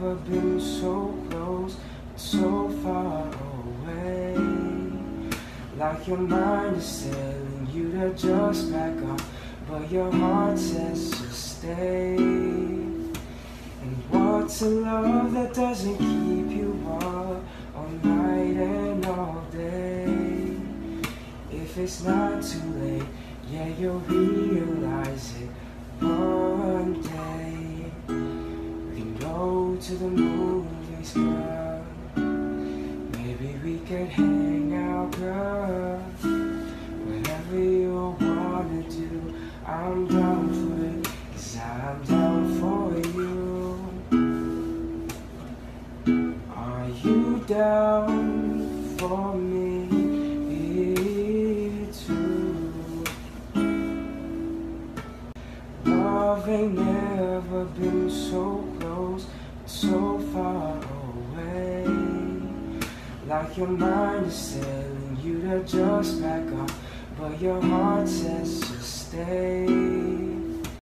never been so close, so far away. Like your mind is telling you to just back up, but your heart says to stay. And what's a love that doesn't keep you up all night and all day? If it's not too late, yeah, you'll realize it to the movies, girl. Maybe we could hang out, girl. Whatever you wanna do, I'm down for it. Cause I'm down for you. Are you down for me too? Love ain't never been so so far away. Like your mind is telling you to just back up, but your heart says.